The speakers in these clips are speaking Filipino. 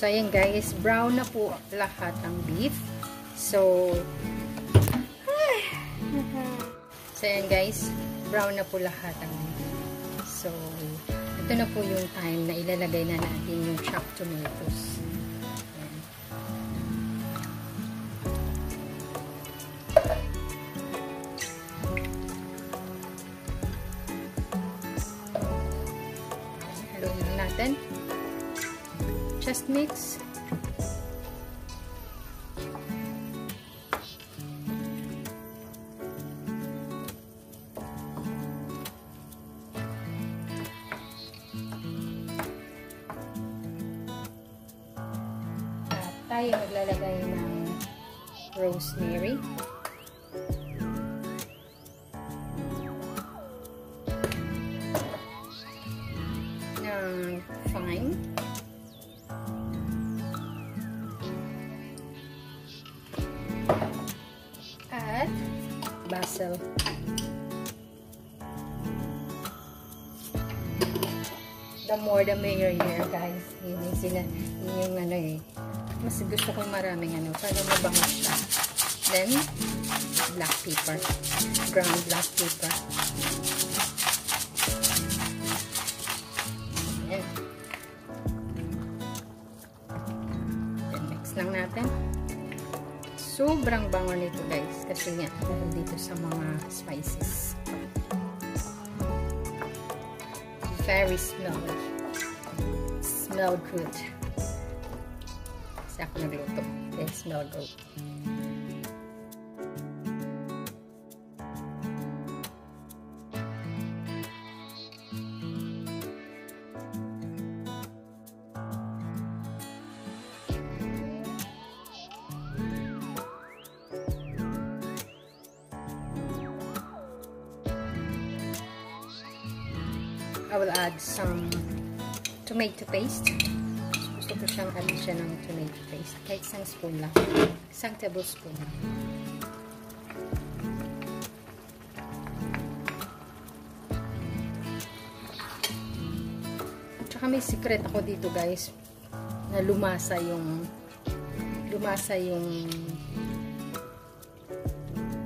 So, ayan guys, brown na po lahat ng beef. So, so ayan guys, brown na po lahat ng beef. So, ito na po yung time na ilalagay na natin yung chopped tomatoes. Tayo maglalagay ng rosemary. ng fine. At basil. The more the merrier guys. Yun yung sila, yun yung ano eh. Mas gusto ko maraming ano, para mabango siya. Then, black pepper. Ground black pepper. Ayan. Then, mix lang natin. Sobrang bango nito guys. Kasi nga, dahil dito sa mga spices. Very smelly. Smell good. Kasi ako nagluto. I will add some tomato paste. Gusto ko siyang siya ng tomato paste. Kahit isang spoon lang. Isang tablespoon. Tsaka may secret ako dito guys na lumasa yung lumasa yung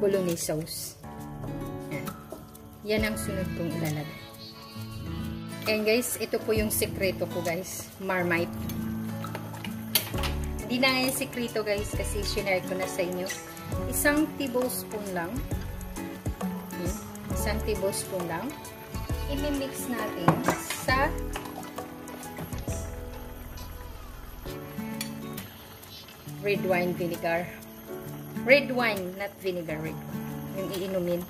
bolognese sauce. Yan. Yan ang sunod kong ilalagay. And guys, ito po yung sekreto ko guys. Marmite. Hindi na yung sekreto guys kasi shinare ko na sa inyo. Isang tablespoon lang. Hmm. Isang tablespoon lang. I-mix natin sa red wine vinegar. Red wine, not vinegar, red wine. Yung iinumin.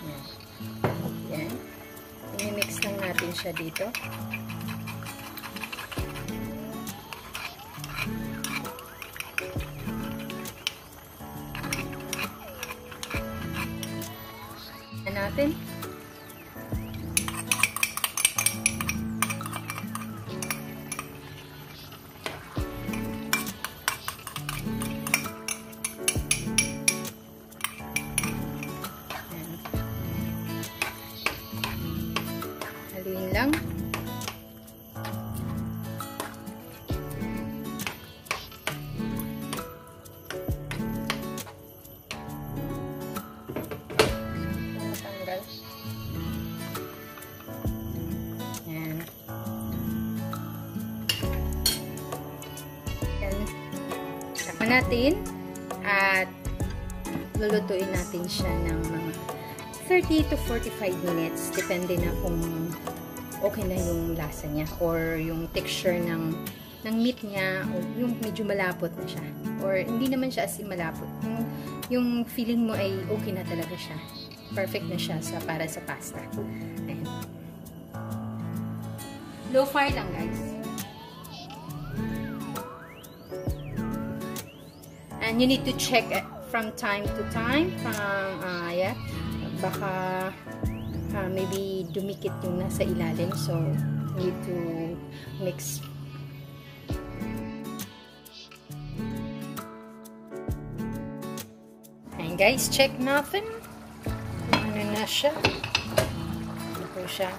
Yan. Yan. I-mix lang natin siya dito. Natin. Natin. At lulutuin natin siya ng mga 30 to 45 minutes. Depende na kung okay na yung lasa niya or yung texture ng ng meat niya o yung medyo malapot na siya. Or hindi naman siya as malapot. Yung, yung feeling mo ay okay na talaga siya. Perfect na siya sa, para sa pasta. Ayan. Low fire lang guys. And you need to check from time to time from uh, yeah. Baka uh, maybe dumikit yung nasa ilalim so need to mix. And guys check natin ano na siya? Ano po siya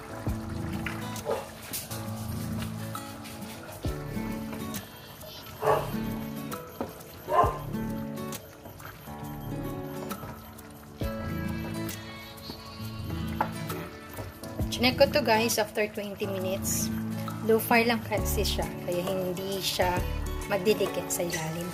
Chinek ko to guys after 20 minutes. Low fire lang kasi siya. Kaya hindi siya magdidikit sa ilalim.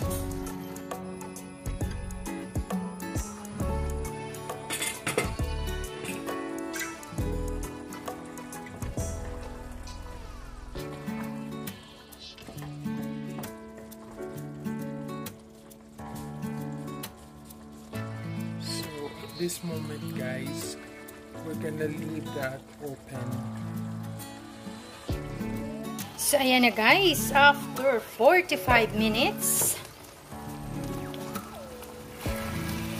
this moment guys we're gonna leave that open. So ayan na guys. After 45 minutes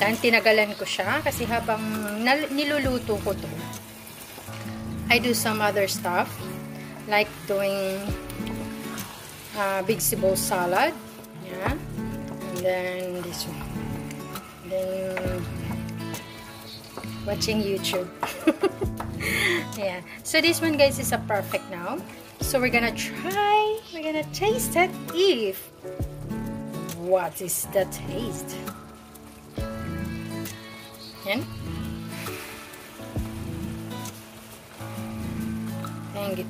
dan tinagalan ko siya kasi habang niluluto ko to I do some other stuff like doing uh, vegetable salad. Yeah. And then this one. Then watching YouTube. yeah. So this one guys is a perfect now. So we're gonna try, we're gonna taste it if what is the taste? Yan. Thank you.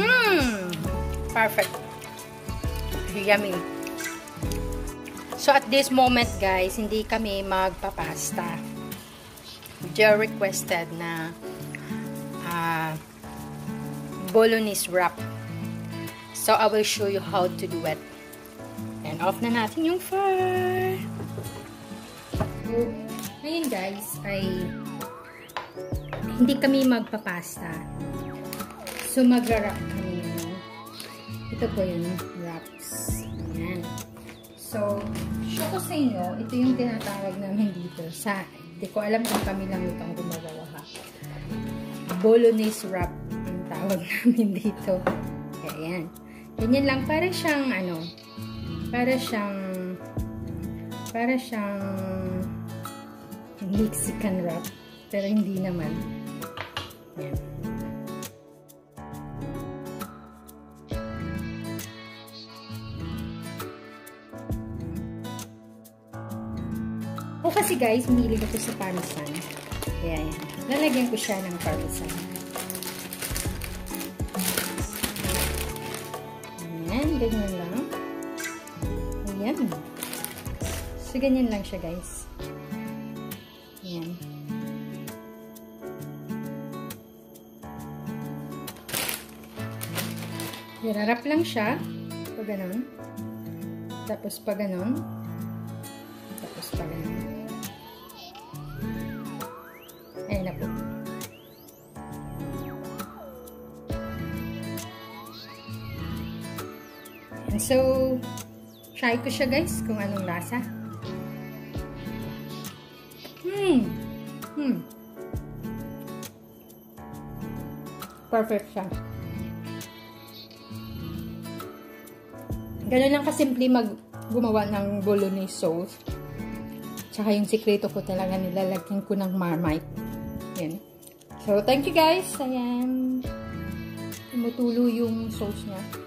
Mmm! Perfect. Yummy. So, at this moment, guys, hindi kami magpapasta. They requested na uh, bolognese wrap. So, I will show you how to do it. And off na natin yung fire. So, ngayon guys, ay hindi kami magpapasta. So, mag-wrap kami. Ito po yung wraps. Ayan. So, show ko sa inyo, ito yung tinatawag namin dito. Sa, hindi ko alam kung kami lang itong gumagawa ha. Bolognese wrap ang tawag namin dito. Kaya yan. Ganyan lang. Para siyang, ano, para siyang, para siyang Mexican wrap. Pero hindi naman. Yan. Kasi guys, mili ko sa parmesan. Kaya yan. Lalagyan ko siya ng parmesan. Ayan, ganyan lang. Ayan. So, ganyan lang siya guys. Ayan. Irarap lang siya. Pag ganun. Tapos pag ganun. Tapos pag ganun. Na po. And so, try ko siya guys kung anong lasa. Hmm. Hmm. Perfect siya. Ganun lang kasimple mag gumawa ng bolognese sauce. Tsaka yung sikreto ko talaga nilalagyan ko ng marmite. Yan. So, thank you guys. Ayan. Tumutulo yung sauce niya.